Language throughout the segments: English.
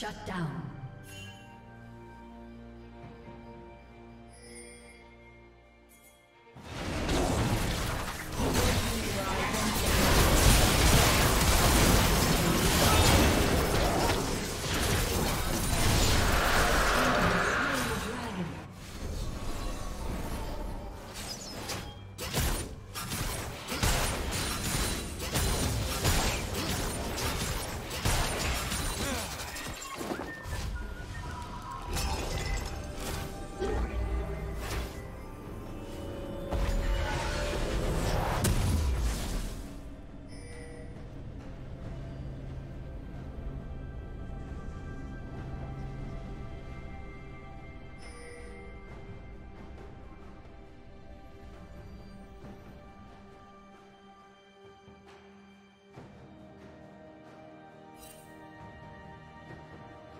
Shut down.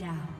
down.